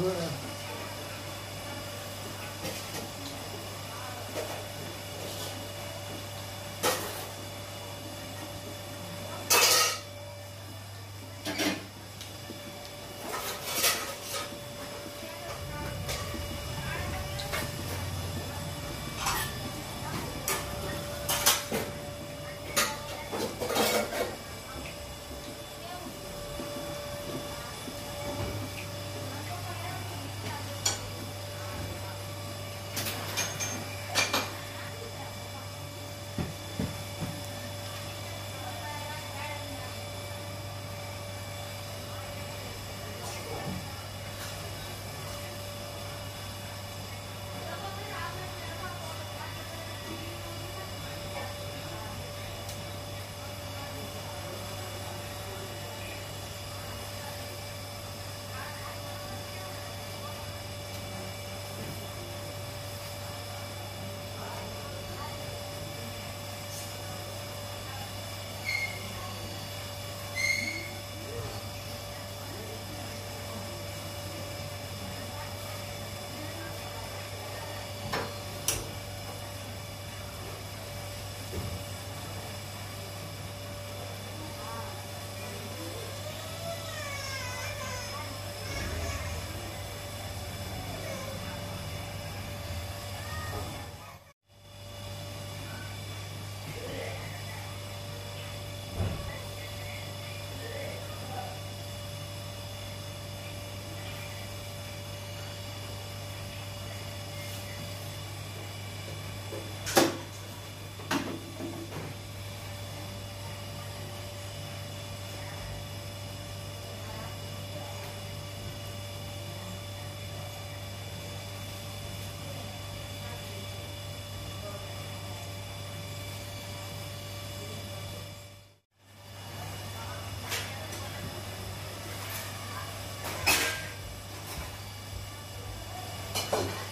Buddha. you